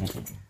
음.